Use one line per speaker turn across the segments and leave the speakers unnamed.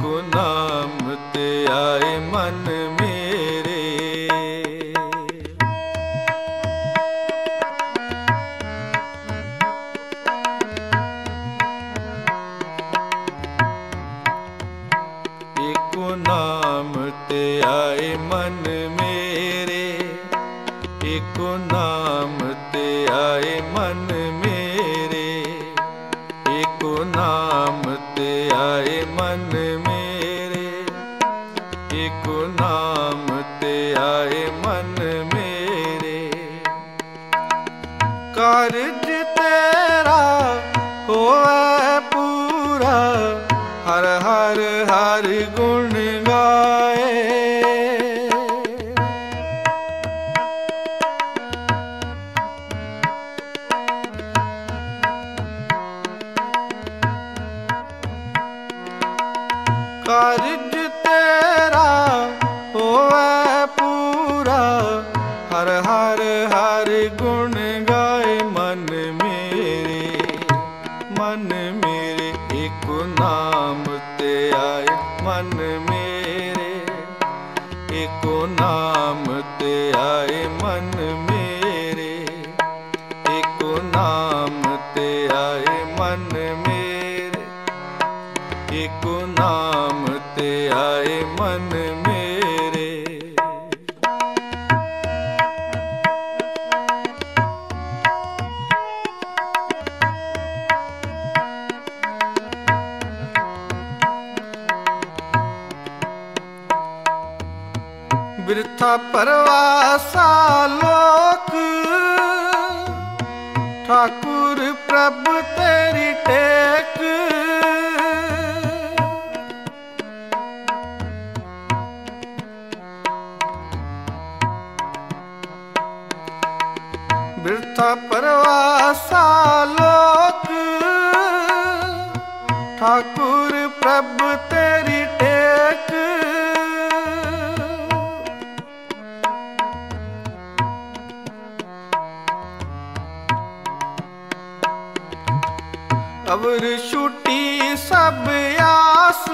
ਗੁਨਾਮ ਤੇ ਆਏ ਮਨ ਪਰਵਾਸਾ ਲੋਕ। ਠਾਕੁਰ ਪ੍ਰਭ ਤੇਰੀ ਟੇਕ। ਅਵਰ ਛੁੱਟੀ ਸਭ ਆਸ।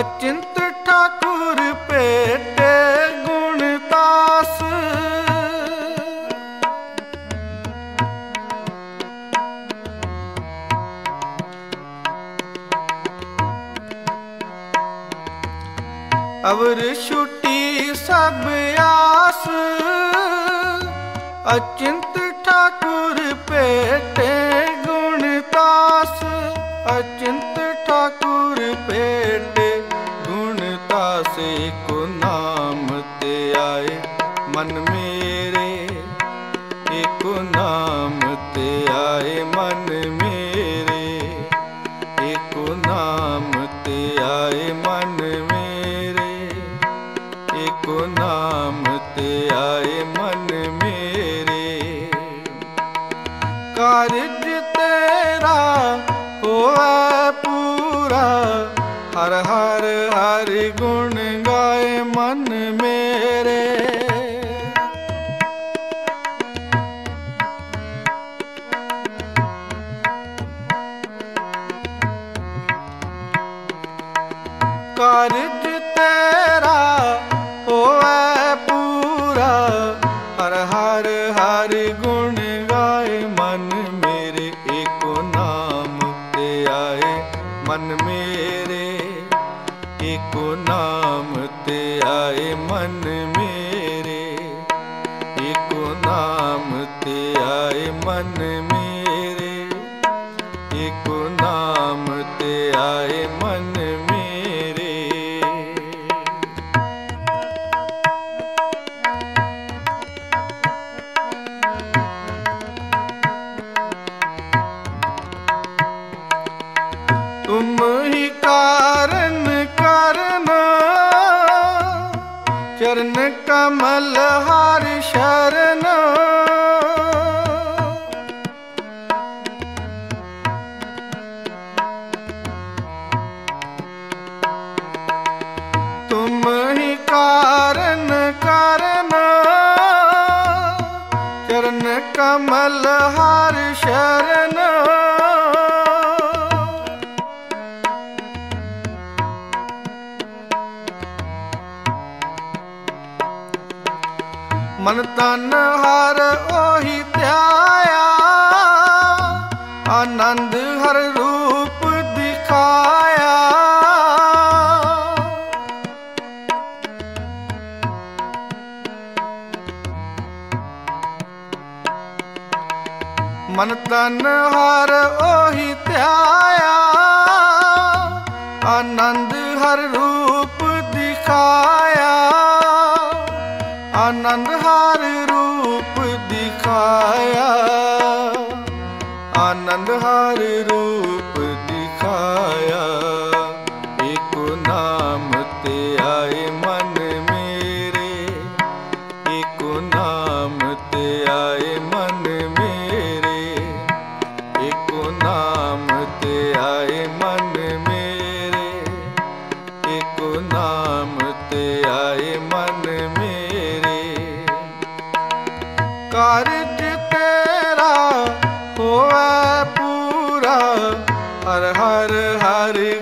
ਅਚਿੰਤ ਅਵਰ ਛੁੱਟੀ ਸਭ ਆਸ। ਅਚਿੰਤ ਠਾਕੁਰ ਪੇਟੇ ਗੁਣ ਤਾਸ। ਅਚਿੰਤ ਮੇਰੇ ਏਕੋ ਨਾਮ ਤੇ ਆਏ ਮਨ ਮੇਰੇ। ਤੁਮ ਹੀ ਕਾਰਨ ਕਰਨਾ ਚਰਨ ਕਮਲ ਹਾ ਧਨ ਹਰ ਉਹੀ ਧਿਆਨ। ਪੂਰਾ ਹਰ ਹਰ ਹਰਿ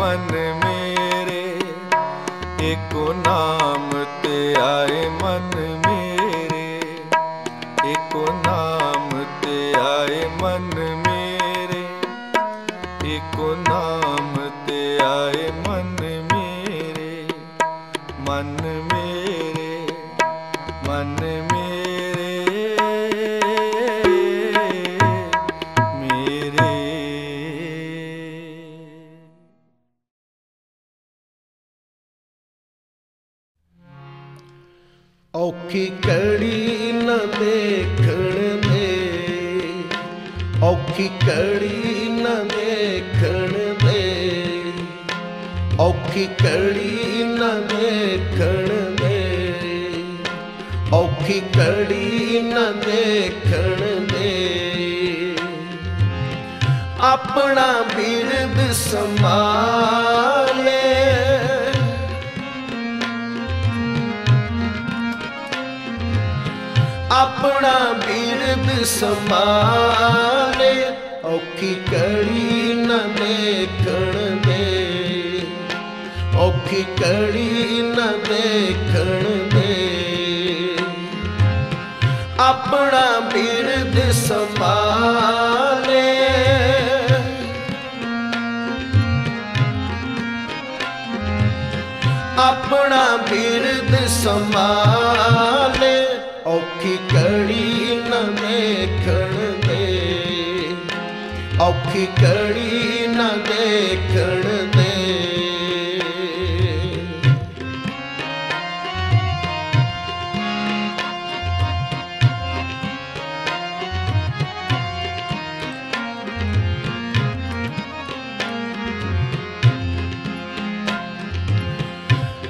ਮਨ ਮੇਰੇ ਏਕੋ ਨਾਮ ਤੇ ਆਏ ਮਨ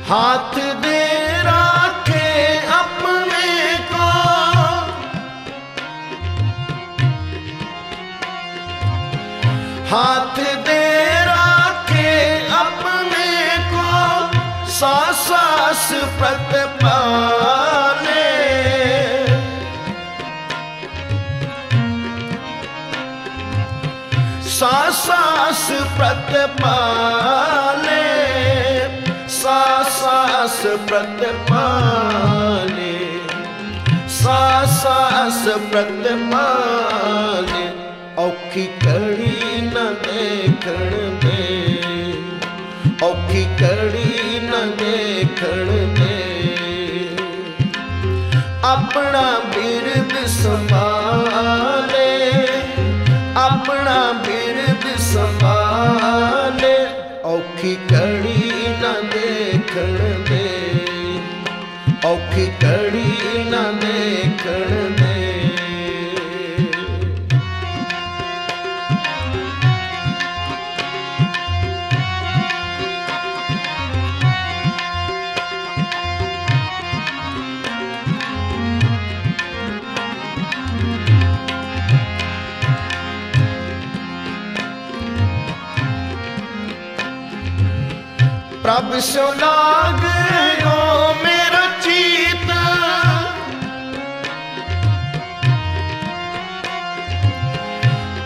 हाथ दे राखे अपने को हाथ दे राखे अपने को सास सास प्रतिपाले सास सास प्रतिपाले सास ਸਾਸ ਪ੍ਰਤ ਪਾਲੇ ਸਾਸ ਪ੍ਰਤ ਪਾਲੇ ਔਖੀ ਕੜੀ ਨਾ ਦੇਖਣ ਦੇ, ਔਖੀ ਕੜੀ ਨਾ ਦੇਖਣ ਦੇ। ਆਪਣਾ ਬਿਰਦ ਸੰਭਾਲੇ, ਆਪਣਾ ਬਿਰਦ ਸੰਭਾਲੇ, ਔਖੀ ਔਖੀ ਕੜੀ ਨਾ ਦੇਖਣ ਦੇ। ਪ੍ਰਭ ਸੋ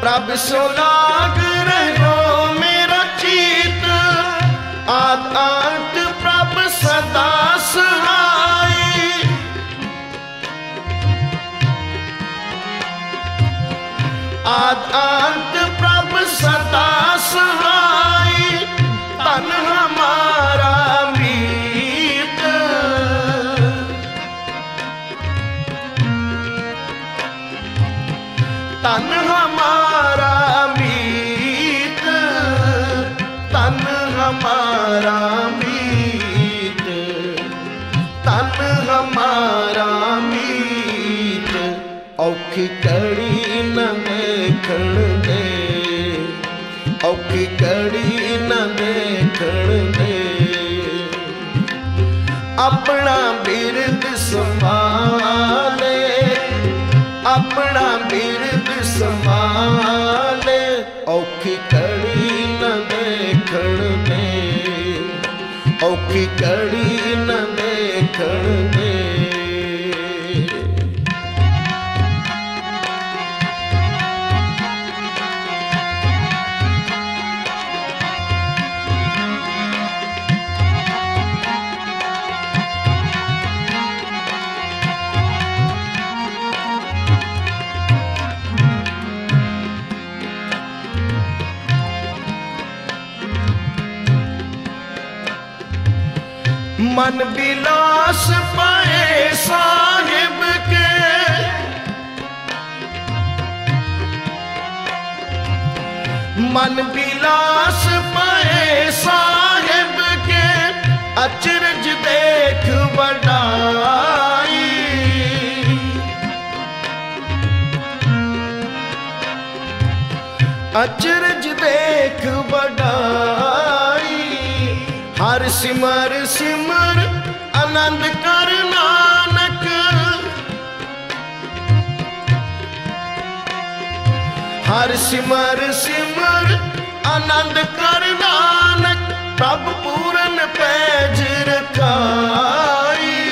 ਪ੍ਰਭ ਸੋ ਲਾਗ ਰਹੋ ਮੇਰਾ ਚੀਤ। ਆਤ ਆਤ ਪ੍ਰਭ ਸਦਾ ਸਹਾਈ ਆਤ ਆਤ ਪ੍ਰਭ ਸਦਾ ਸਹਾਈ ਤਨ ਹਮਾਰਾ ਤਨ ਹਮਾਰਾ ਹਮਾਰਾ ਮੀਤ ਤਨ ਹਮਾਰਾ ਮੀਤ ਔਖੀ ਕੜੀ ਆਪਣਾ ਬਿਰਦ ਸੰਭਾਲੇ ਆਪਣਾ ਔਖੀ ਕੜੀ ਨਾ ਦੇਖਣ। ਮਨ ਬਿਲਾਸ ਪਏ ਸਾਹਿਬ ਕੇ। ਮਨ ਬਿਲਾਸ ਪਏ ਸਾਹਿਬ ਕੇ। ਅਚਰਜ ਦੇਖ ਵਡਾਈ। ਅਚਰਜ ਦੇਖ ਵਡਾਈ। ਸਿਮਰ ਸਿਮਰ, ਆਨੰਦ ਕਰ ਨਾਨਕ। ਹਰ ਸਿਮਰ ਸਿਮਰ, ਆਨੰਦ ਕਰ ਨਾਨਕ। ਪ੍ਰਭ ਪੂਰਨ ਪੈਜ ਰਖਾਈ।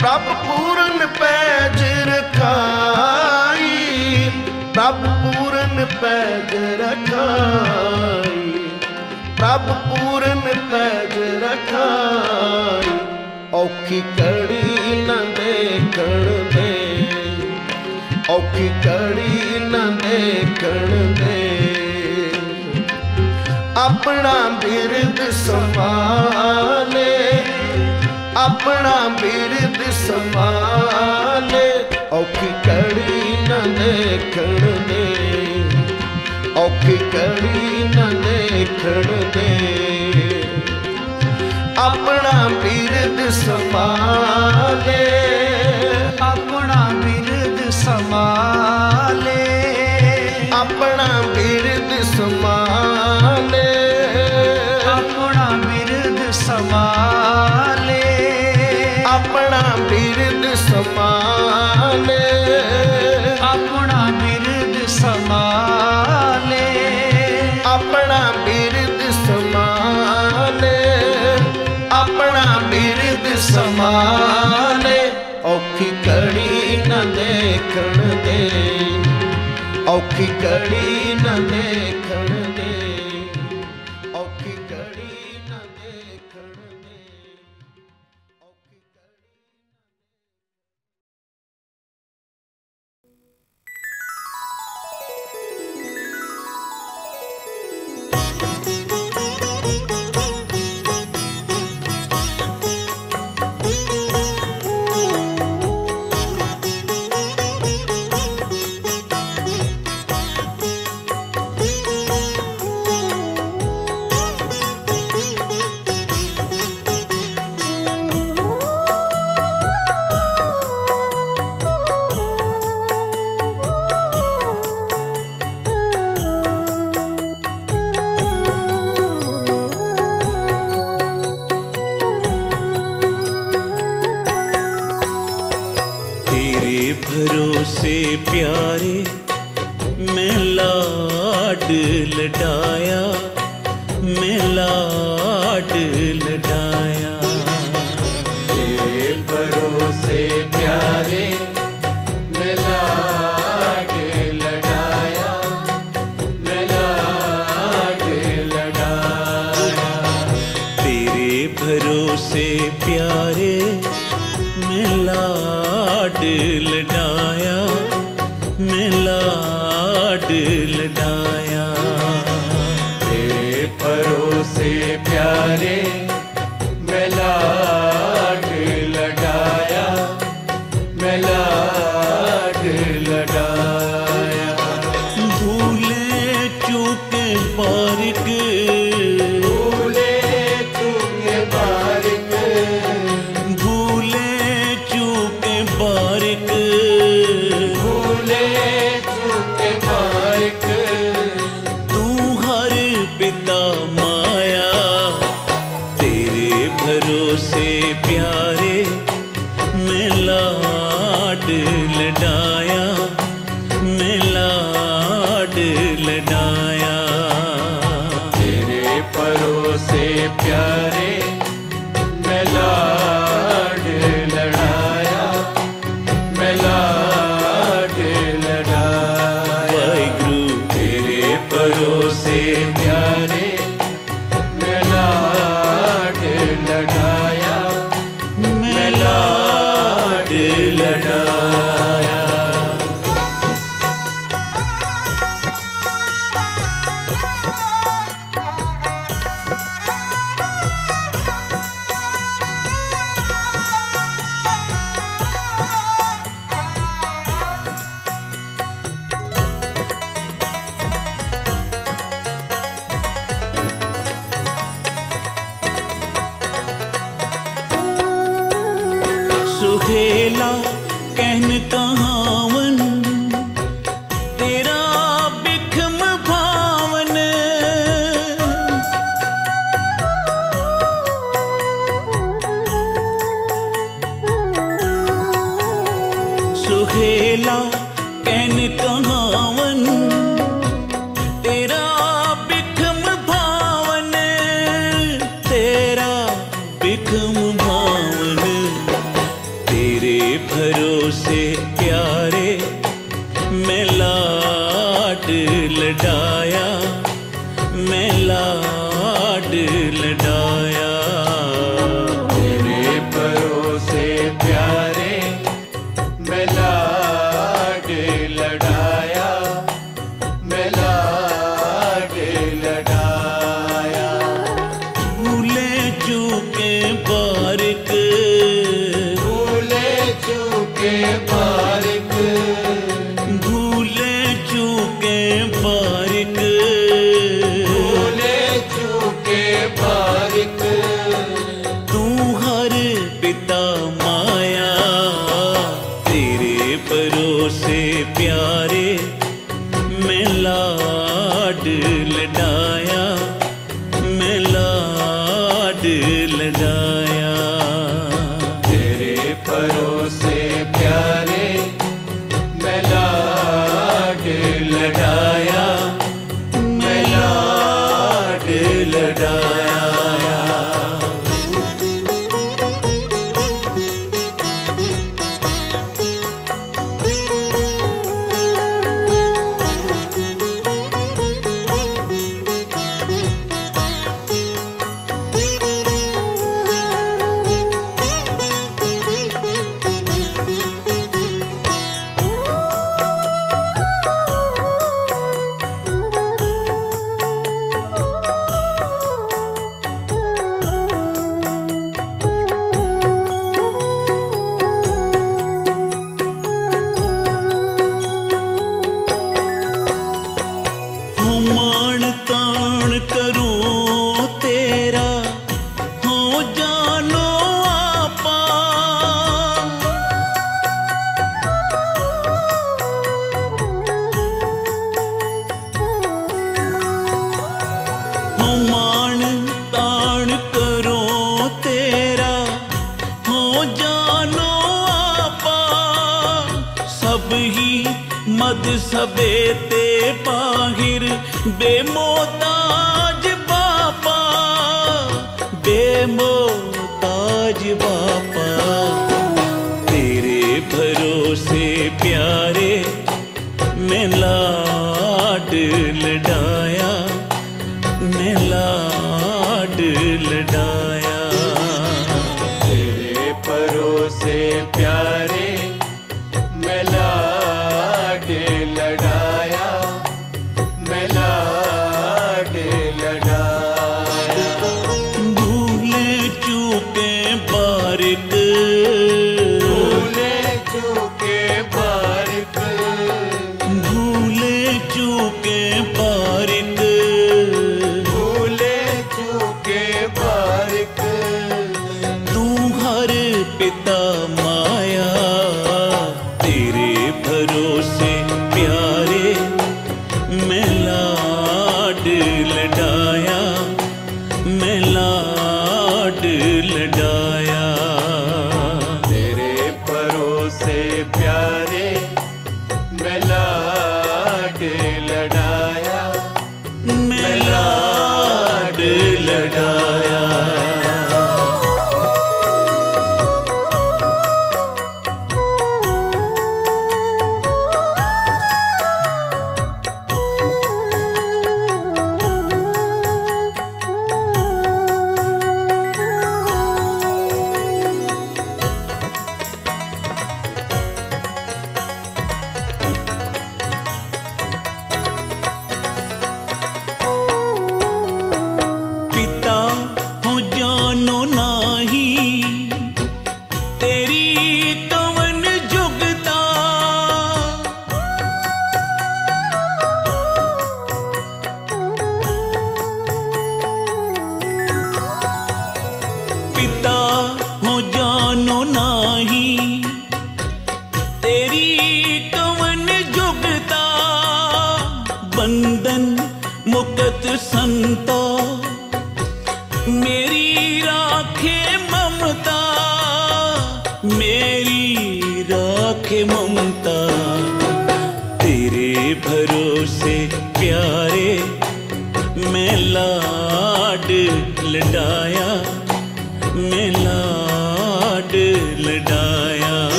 ਪ੍ਰਭ ਪੂਰਨ ਪੈਜ ਰਖਾਈ। ਪ੍ਰਭ ਪੂਰਨ ਪੈਜ ਰਖਾਈ। ਪ੍ਰਭ ਪੂਰਨ ਪੈਜ ਰਖਾਈ। ਔਖੀ ਕੜੀ ਨਾ ਦੇਖਣ ਦੇ। ਔਖੀ ਕੜੀ ਨਾ ਦੇਖਣ ਦੇ। ਆਪਣਾ ਬਿਰਦ ਸੰਭਾਲੇ। ਆਪਣਾ ਬਿਰਦ ਸੰਭਾਲੇ। ਔਖੀ ਕੜੀ ਨਾ ਦੇਖਣ ਦੇ। ਔਖੀ ਕੜੀ ਨਾ ਦੇਖਣ ਦੇ ਆਪਣਾ ਬਿਰਦ ਸੰਭਾਲੇ
ਆਪਣਾ
ਔਖੀ ਕੜੀ ਨਾ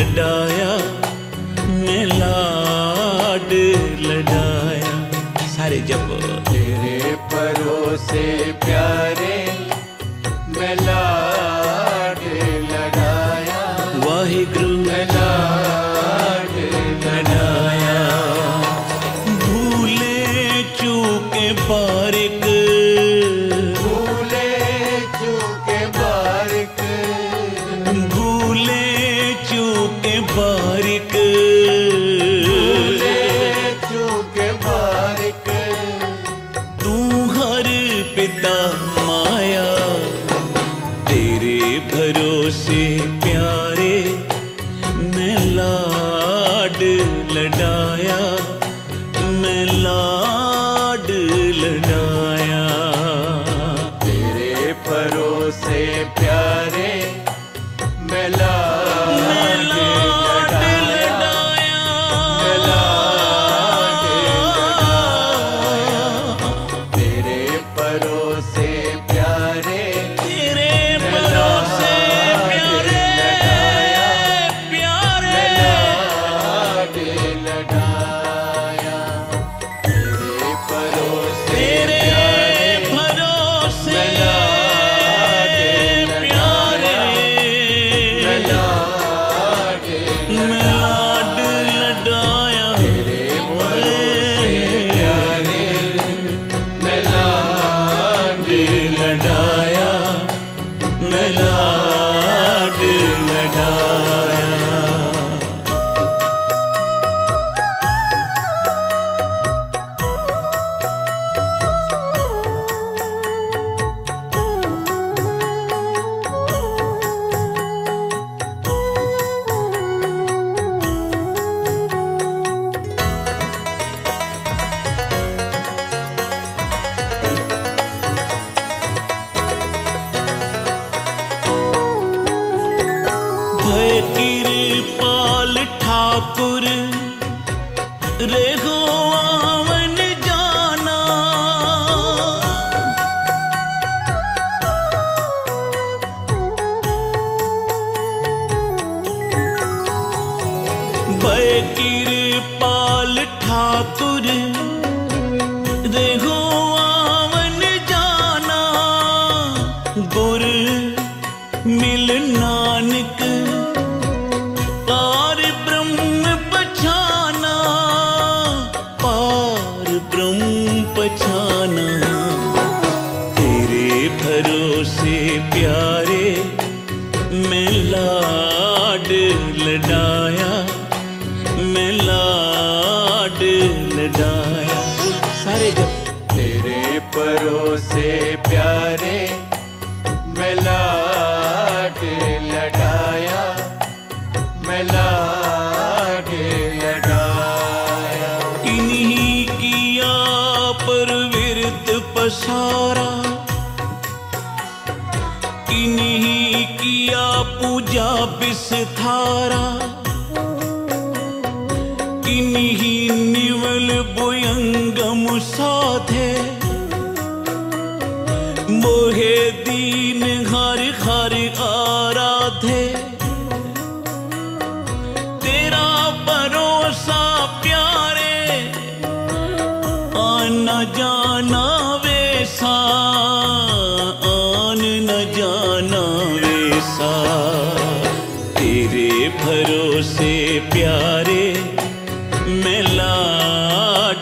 ਲਡਾਇਆ ਮੈਂ ਲਾਡ ਲਡਾਇਆ ਸਾਰੇ
ਜਪੋ। ਤੇਰੇ ਪਰੋਸੇ ਪਿਆਰੇ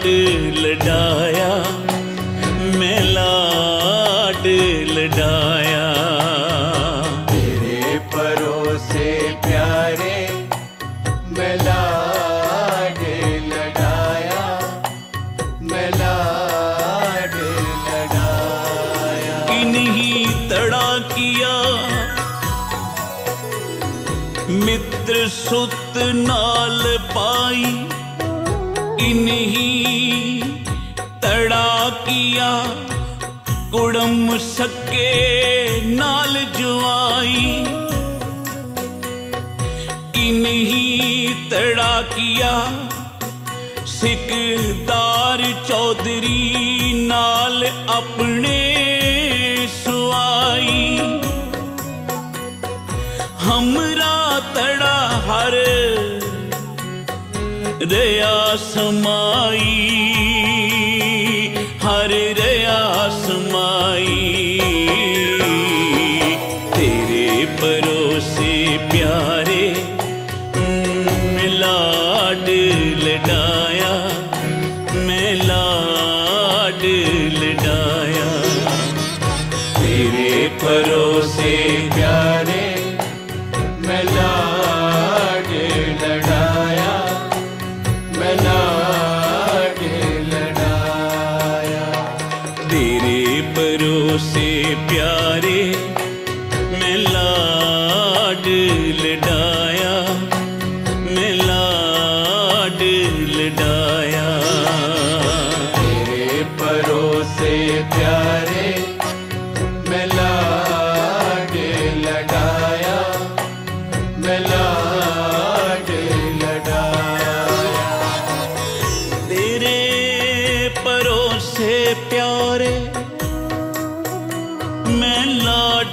लाड लडा ਹਿਰਦਿਆ ਸਮਾਈ।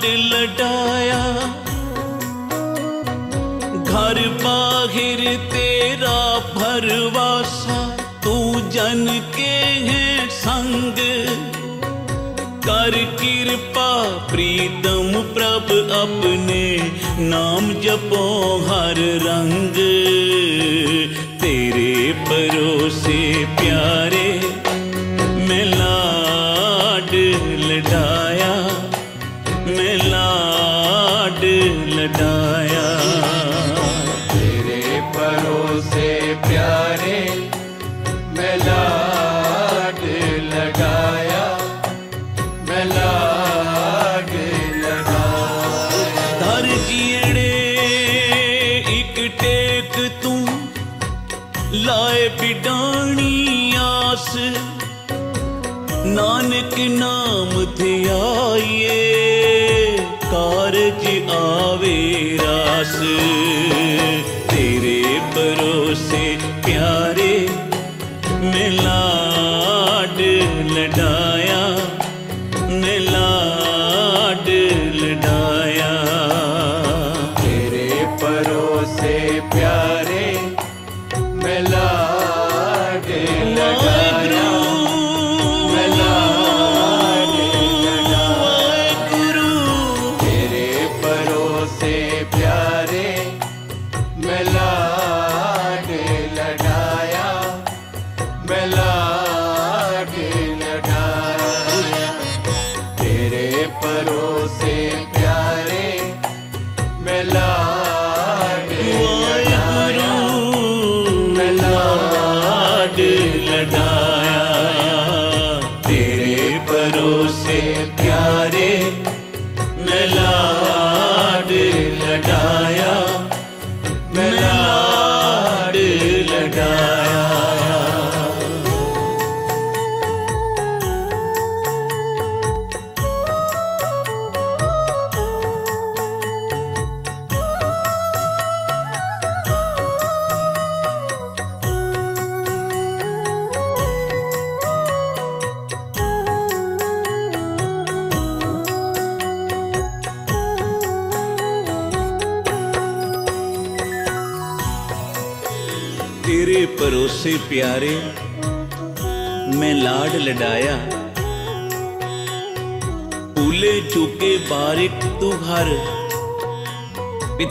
दिल लटाया। घर बाहिर तेरा भरवासा, तू जन के है संग। कर कृपा प्रीतम प्रभ अपने नाम जपो हर रंग। ਕਿ ਨਾਮ ਤੇ ਆਈਏ। ਕਾਰਜ ਆਵੇ ਰਾਸ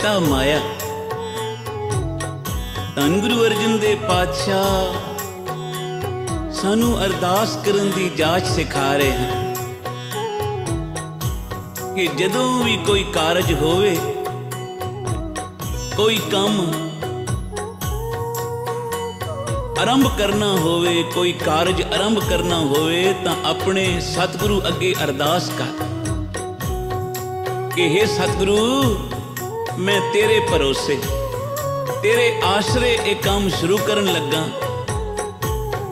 ਪਿਤਾ ਮਾਇਆ। ਧੰਨ ਗੁਰੂ ਅਰਜਨ ਦੇ ਪਾਤਸ਼ਾਹ, ਸਾਨੂੰ ਅਰਦਾਸ ਕਰਨ ਦੀ ਜਾਚ ਸਿਖਾ ਰਹੇ ਹਨ ਕਿ ਜਦੋਂ ਵੀ ਕੋਈ ਕਾਰਜ ਹੋਵੇ, ਕੋਈ ਕੰਮ ਆਰੰਭ ਕਰਨਾ ਹੋਵੇ, ਕੋਈ ਕਾਰਜ ਆਰੰਭ ਕਰਨਾ ਹੋਵੇ, ਤਾਂ ਆਪਣੇ ਸਤਿਗੁਰੂ ਅੱਗੇ ਅਰਦਾਸ ਕਰ। ਕਿ हे ਸਤਿਗੁਰੂ ਮੈਂ ਤੇਰੇ ਭਰੋਸੇ, ਤੇਰੇ ਆਸਰੇ ਇਹ ਕੰਮ ਸ਼ੁਰੂ ਕਰਨ ਲੱਗਾ।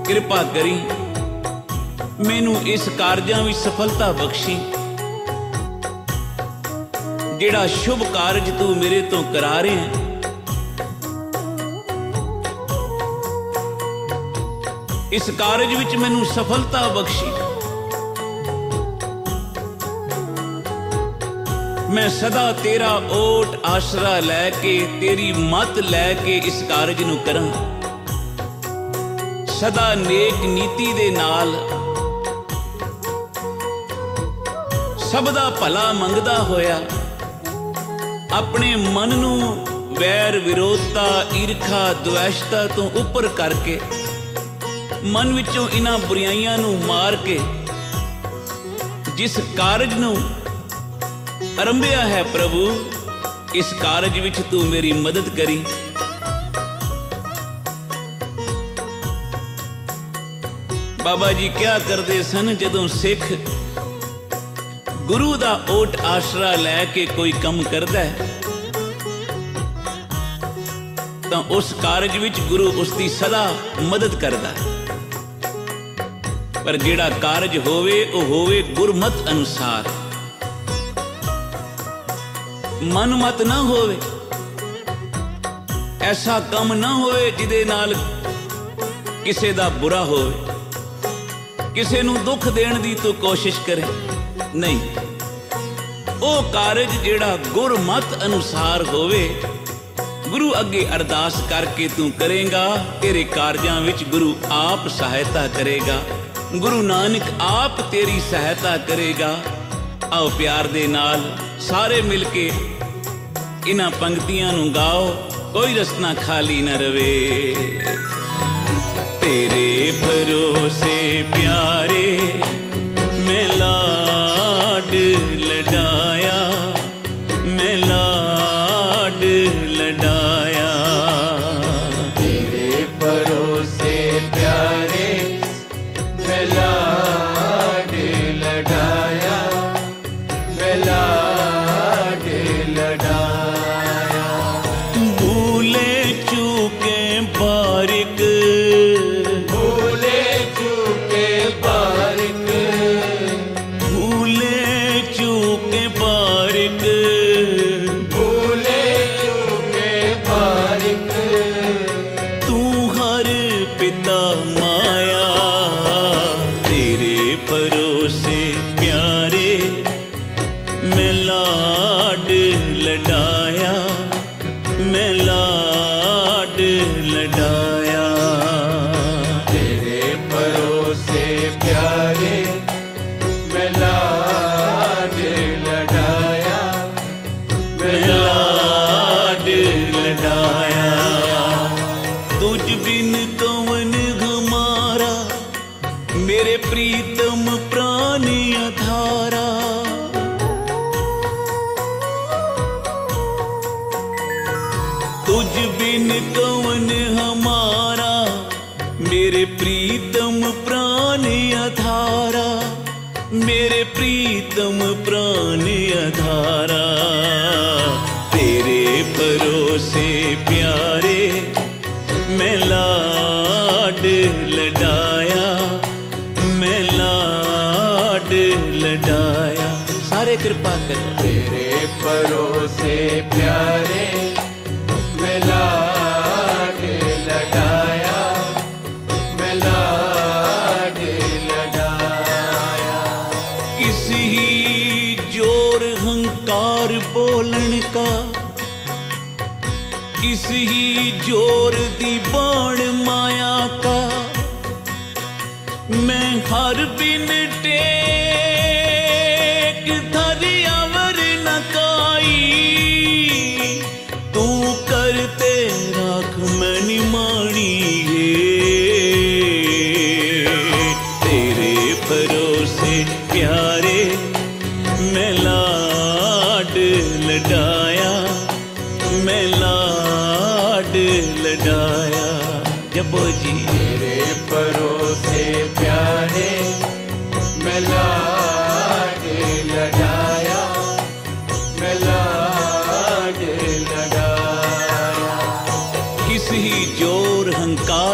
ਕਿਰਪਾ ਕਰੀ, ਮੈਨੂੰ ਇਸ ਕਾਰਜਾਂ ਵਿੱਚ ਸਫਲਤਾ ਬਖਸ਼ੀ। ਜਿਹੜਾ ਸ਼ੁਭ ਕਾਰਜ ਤੂੰ ਮੇਰੇ ਤੋਂ ਕਰਾ ਰਿਹਾ ਹੈ, ਇਸ ਕਾਰਜ ਵਿੱਚ ਮੈਨੂੰ ਸਫਲਤਾ ਬਖਸ਼ੀ। ਮੈਂ ਸਦਾ ਤੇਰਾ ਓਟ ਆਸਰਾ ਲੈ ਕੇ, ਤੇਰੀ ਮਤ ਲੈ ਕੇ ਇਸ ਕਾਰਜ ਨੂੰ ਕਰਾਂ। ਸਦਾ ਨੇਕ ਨੀਤੀ ਦੇ ਨਾਲ ਸਭ ਦਾ ਭਲਾ ਮੰਗਦਾ ਹੋਇਆ। ਆਪਣੇ ਮਨ ਨੂੰ ਵੈਰ ਵਿਰੋਧਤਾ, ਈਰਖਾ ਦੁਆਸ਼ਤਾ ਤੋਂ ਉੱਪਰ ਕਰਕੇ, ਮਨ ਵਿੱਚੋਂ ਇਹਨਾਂ ਬੁਰਾਈਆਂ ਨੂੰ ਮਾਰ ਕੇ, ਜਿਸ ਕਾਰਜ ਨੂੰ ਆਰੰਭਿਆ ਹੈ ਪ੍ਰਭੂ, ਇਸ ਕਾਰਜ ਵਿੱਚ ਤੂੰ ਮੇਰੀ ਮਦਦ ਕਰੀ। ਬਾਬਾ ਜੀ ਕਿਆ ਕਰਦੇ ਸਨ ਜਦੋਂ ਸਿੱਖ ਗੁਰੂ ਦਾ ਓਟ ਆਸਰਾ ਲੈ ਕੇ ਕੋਈ ਕੰਮ ਕਰਦਾ ਹੈ? ਤਾਂ ਉਸ ਕਾਰਜ ਵਿੱਚ ਗੁਰੂ ਉਸ ਦੀ ਸਦਾ ਮਦਦ ਕਰਦਾ ਹੈ। ਪਰ ਜਿਹੜਾ ਕਾਰਜ ਹੋਵੇ, ਉਹ ਹੋਵੇ ਗੁਰਮਤ ਅਨੁਸਾਰ। ਮਨ ਮਤ ਨਾ ਹੋਵੇ। ਐਸਾ ਕੰਮ ਨਾ ਹੋਵੇ ਜਿਹਦੇ ਨਾਲ ਕਿਸੇ ਦਾ ਬੁਰਾ ਹੋਵੇ। ਕਿਸੇ ਨੂੰ ਦੁੱਖ ਦੇਣ ਦੀ ਤੂੰ ਕੋਸ਼ਿਸ਼ ਕਰੇ। ਨਹੀਂ। ਉਹ ਕਾਰਜ ਜਿਹੜਾ ਗੁਰਮਤ ਅਨੁਸਾਰ ਹੋਵੇ, ਗੁਰੂ ਅੱਗੇ ਅਰਦਾਸ ਕਰਕੇ ਤੂੰ ਕਰੇਗਾ, ਤੇਰੇ ਕਾਰਜਾਂ ਵਿੱਚ ਗੁਰੂ ਆਪ ਸਹਾਇਤਾ ਕਰੇਗਾ। ਗੁਰੂ ਨਾਨਕ ਆਪ ਤੇਰੀ ਸਹਾਇਤਾ ਕਰੇਗਾ। ਆਓ ਪਿਆਰ ਦੇ ਨਾਲ ਸਾਰੇ ਮਿਲ ਕੇ ਇਹਨਾਂ ਪੰਕਤੀਆਂ ਨੂੰ ਗਾਓ, ਕੋਈ ਰਸਨਾ ਖਾਲੀ ਨਾ ਰਵੇ। ਤੇਰੇ ਭਰੋਸੇ ਪਿਆਰੇ, ਮੈਂ ਲਾਡ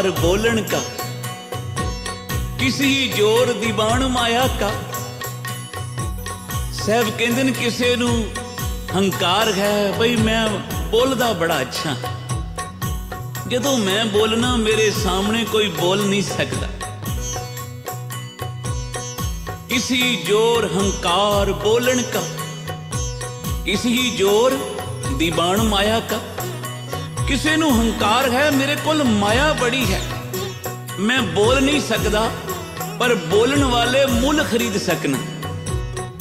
ਬੋਲਣ ਕਾ? का किसी जोर दीवान ਮਾਇਆ ਕਾ? ਸਹਿਬ ਕਹਿੰਦੇ ਕਿਸੇ ਨੂੰ ਹੰਕਾਰ ਹੈ, ਬਈ ਮੈਂ ਬੋਲਦਾ ਬੜਾ ਅੱਛਾ। ਜਦੋਂ ਮੈਂ ਬੋਲਣਾ, ਮੇਰੇ ਸਾਹਮਣੇ ਕੋਈ ਬੋਲ ਨਹੀਂ ਸਕਦਾ। ਕਿਸੇ ਜੋਰ ਹੰਕਾਰ ਬੋਲਣ ਕਾ? ਇਸੀ ਜੋਰ ਦੀਬਾਨ ਮਾਇਆ ਕਾ? ਕਿਸੇ ਨੂੰ ਹੰਕਾਰ ਹੈ, ਮੇਰੇ ਕੋਲ ਮਾਇਆ ਬੜੀ ਹੈ। ਮੈਂ ਬੋਲ ਨਹੀਂ ਸਕਦਾ, ਪਰ ਬੋਲਣ ਵਾਲੇ ਮੁੱਲ ਖਰੀਦ ਸਕਣ।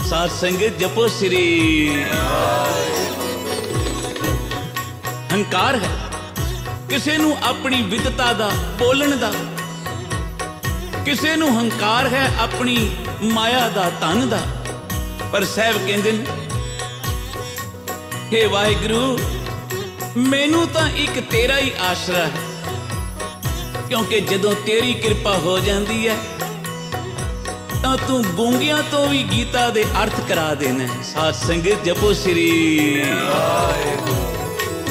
ਸਾਧ ਸੰਗਤ, ਜਪੋ ਸ੍ਰੀ। ਹੰਕਾਰ ਹੈ, ਕਿਸੇ ਨੂੰ ਆਪਣੀ ਵਿਦਤਾ ਦਾ, ਬੋਲਣ ਦਾ। ਕਿਸੇ ਨੂੰ ਹੰਕਾਰ ਹੈ, ਆਪਣੀ ਮਾਇਆ ਦਾ, ਧਨ ਦਾ। ਪਰ ਸਹਿਬ ਕਹਿੰਦੇ ਨੇ, ਹੇ ਵਾਹਿਗੁਰੂ ਮੈਨੂੰ ਤਾਂ ਇੱਕ ਤੇਰਾ ਹੀ ਆਸਰਾ ਹੈ। ਕਿਉਂਕਿ ਜਦੋਂ ਤੇਰੀ ਕਿਰਪਾ ਹੋ ਜਾਂਦੀ ਹੈ, ਤਾਂ ਤੂੰ ਗੂੰਗਿਆਂ ਤੋਂ ਵੀ ਗੀਤਾ ਦੇ ਅਰਥ ਕਰਾ ਦੇਣਾ ਹੈ। ਸਾਧ ਸੰਗਤ ਜਪੋ ਸ੍ਰੀ।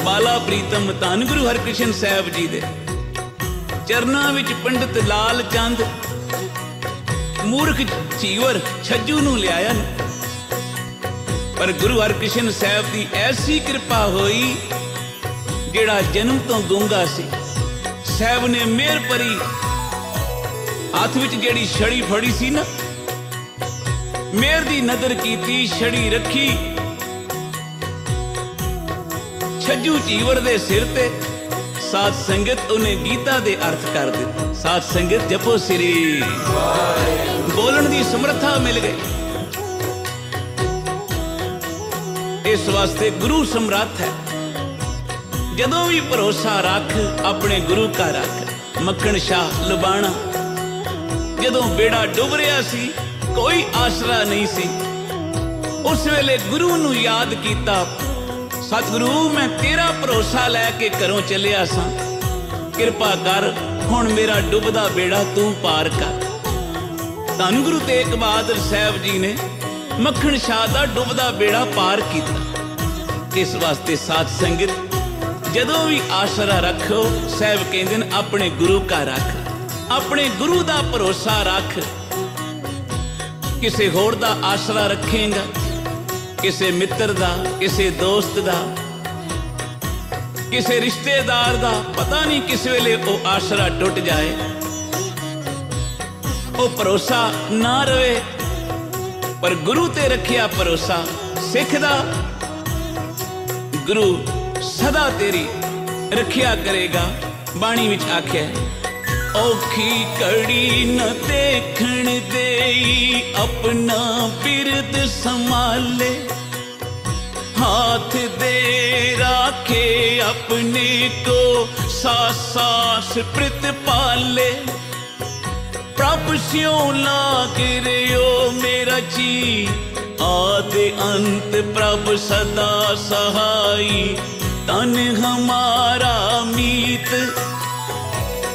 ਬਾਲਾ ਪ੍ਰੀਤਮ ਧੰਨ ਗੁਰੂ ਹਰਕ੍ਰਿਸ਼ਨ ਸਾਹਿਬ ਜੀ ਦੇ। ਚਰਨਾਂ ਵਿੱਚ ਪੰਡਿਤ ਲਾਲ ਚੰਦ, ਮੂਰਖ ਚੀਵਰ ਛੱਜੂ ਨੂੰ ਲਿਆਇਆ ਪਰ ਗੁਰੂ ਹਰਕ੍ਰਿਸ਼ਨ ਸਾਹਿਬ ਦੀ ਐਸੀ ਕਿਰਪਾ ਹੋਈ ਜਿਹੜਾ ਜਨਮ ਤੋਂ ਗੂੰਗਾ ਸੀ। ਸਾਹਿਬ ਨੇ ਮਿਹਰ ਭਰੀ ਹੱਥ ਵਿੱਚ ਜਿਹੜੀ ਛੜੀ ਫੜੀ ਸੀ ਨਾ, ਮਿਹਰ ਦੀ ਨਜ਼ਰ ਕੀਤੀ, ਛੜੀ ਰੱਖੀ। ਛੱਜੂ ਜੀਵਰ ਦੇ ਸਿਰ ਤੇ ਸਾਧ ਸੰਗਤ ਉਹਨੇ ਗੀਤਾ ਦੇ ਅਰਥ ਕਰ ਦਿੱਤੇ। ਸਾਧ ਸੰਗਤ ਜਪੋ ਸ੍ਰੀ ਬੋਲਣ ਦੀ ਸਮਰੱਥਾ ਮਿਲ ਗਈ। ਇਸ ਵਾਸਤੇ ਗੁਰੂ ਸਮਰੱਥ ਹੈ। ਜਦੋਂ ਵੀ ਭਰੋਸਾ ਰੱਖ, ਆਪਣੇ ਗੁਰੂ ਕਾ ਰੱਖ। ਮੱਖਣ ਸ਼ਾਹ ਲੁਬਾਣਾ। ਜਦੋਂ ਬੇੜਾ ਡੁੱਬ ਰਿਹਾ ਸੀ, ਕੋਈ ਆਸਰਾ ਨਹੀਂ ਸੀ। ਉਸ ਵੇਲੇ ਗੁਰੂ ਨੂੰ ਯਾਦ ਕੀਤਾ, ਸਤਿਗੁਰੂ, ਮੈਂ ਤੇਰਾ ਭਰੋਸਾ ਲੈ ਕੇ ਘਰੋਂ ਚੱਲਿਆ ਸਾਂ। ਕਿਰਪਾ ਕਰ, ਹੁਣ ਮੇਰਾ ਡੁੱਬਦਾ ਬੇੜਾ ਤੂੰ ਪਾਰ ਕਰ। ਧੰਨ ਗੁਰੂ ਤੇਗ ਬਹਾਦਰ ਸਾਹਿਬ ਜੀ ਨੇ ਮੱਖਣ ਸ਼ਾਹ ਦਾ ਡੁੱਬਦਾ ਬੇੜਾ ਪਾਰ ਕੀਤਾ। ਇਸ ਵਾਸਤੇ ਸਾਧ ਸੰਗਤ ਜਦੋਂ ਵੀ ਆਸਰਾ ਰੱਖੋ, ਸਾਹਿਬ ਕਹਿੰਦੇ ਨੇ ਆਪਣੇ ਗੁਰੂ ਕਾ ਰੱਖ। ਆਪਣੇ ਗੁਰੂ ਦਾ ਭਰੋਸਾ ਰੱਖ। ਕਿਸੇ ਹੋਰ ਦਾ ਆਸਰਾ ਰੱਖੇਗਾ, ਕਿਸੇ ਮਿੱਤਰ ਦਾ, ਕਿਸੇ ਦੋਸਤ ਦਾ, ਕਿਸੇ ਰਿਸ਼ਤੇਦਾਰ ਦਾ, ਪਤਾ ਨਹੀਂ ਕਿਸ ਵੇਲੇ ਉਹ ਆਸਰਾ ਟੁੱਟ ਜਾਏ। ਉਹ ਭਰੋਸਾ ਨਾ ਰਵੇ, ਪਰ ਗੁਰੂ ਤੇ ਰੱਖਿਆ ਭਰੋਸਾ ਸਿੱਖ ਦਾ ਗੁਰੂ ਸਦਾ ਤੇਰੀ ਰੱਖਿਆ ਕਰੇਗਾ ਬਾਣੀ ਵਿੱਚ ਆਖਿਆ ਔਖੀ ਕੜੀ ਨ ਦੇਖਣ ਦੇਈ ਆਪਣਾ ਬਿਰਦ ਸੰਭਾਲੇ हाथ दे राखे अपने को सास सास प्रित पाले प्रभ ਸਿਉ ਲਾਗ ਰਿਓ ਮੇਰਾ ਜੀ ਆਦਿ ਅੰਤ ਪ੍ਰਭ ਸਦਾ ਸਹਾਈ ਤਨ ਹਮਾਰਾ ਮੀਤ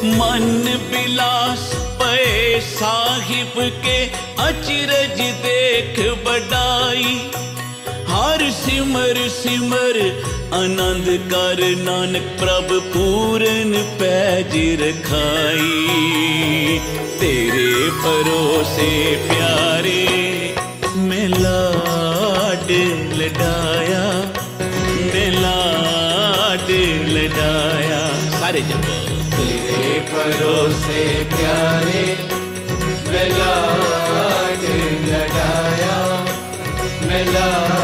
ਮਨ ਬਿਲਾਸ ਪਏ ਸਾਹਿਬ ਕੇ ਅਚਰਜ ਦੇਖ ਬਡਾਈ ਹਰ ਸਿਮਰ ਸਿਮਰ ਆਨੰਦ ਕਰ ਨਾਨਕ ਪ੍ਰਭ ਪੂਰਨ ਪੈਜ ਰਖਾਈ ਤੇਰੇ ਭਰੋਸੇ ਪਿਆਰੇ ਮੈਂ ਲਾਡ ਲਡਾਇਆ ਹਰ ਜਪ
ਤੇਰੇ
ਭਰੋਸੇ ਪਿਆਰੇ ਮੈਂ
ਲਾਡ ਲੜਾਇਆ
ਮੈਂ
ਲਾਡ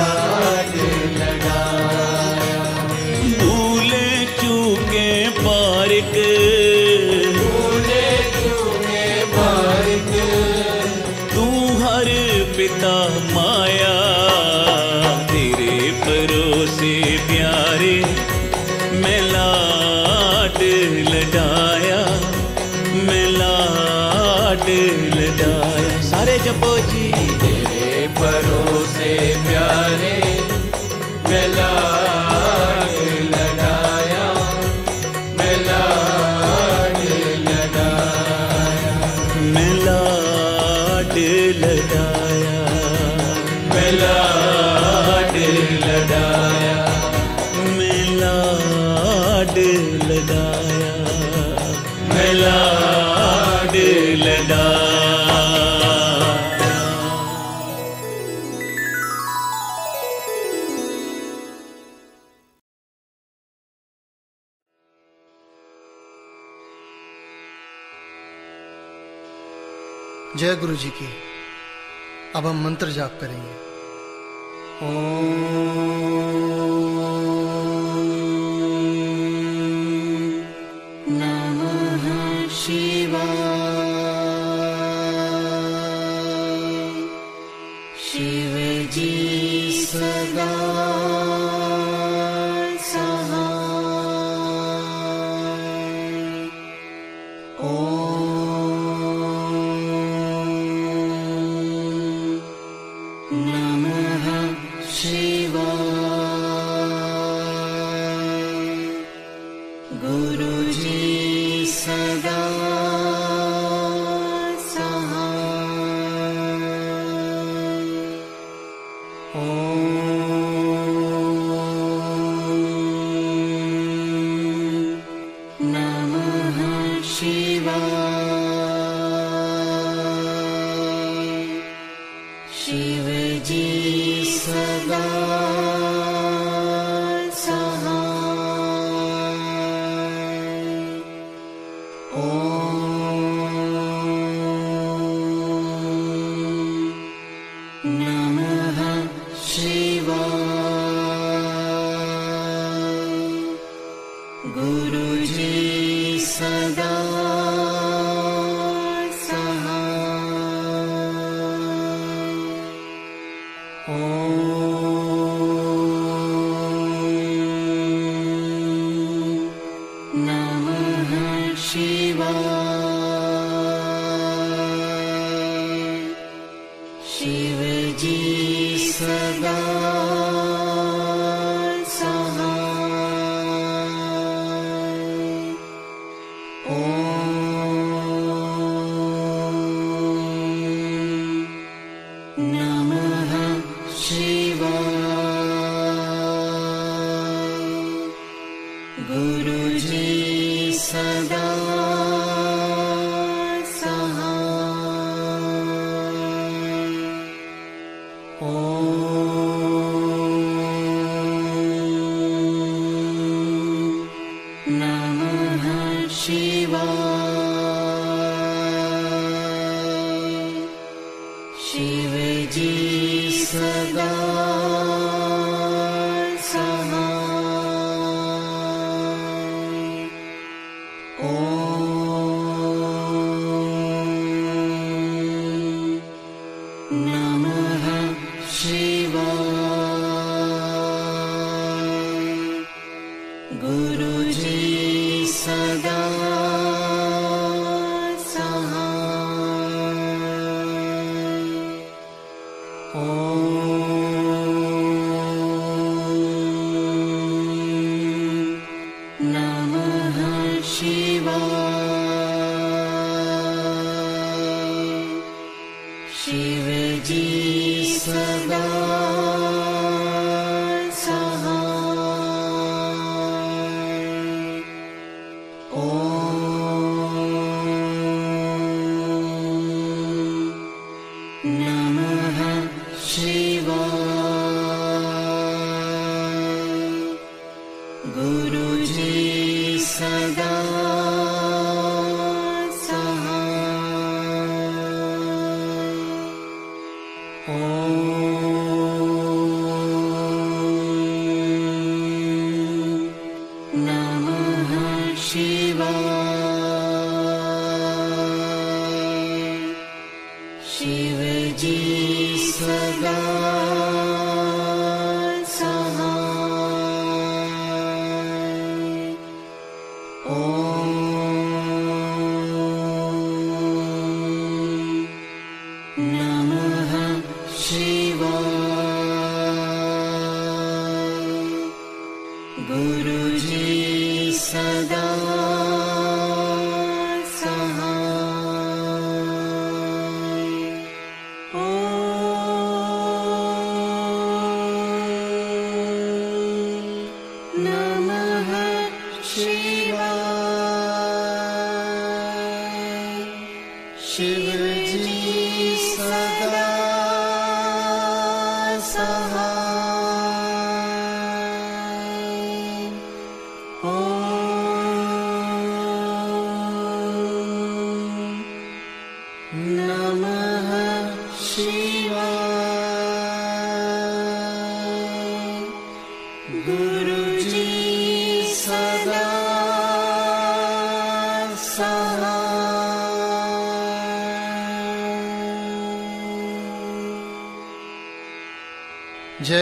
गुरु जी की अब हम मंत्र जाप करेंगे
शिवजी
Oh.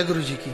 ਵਾਹਿਗੁਰੂ ਜੀ ਕੀ?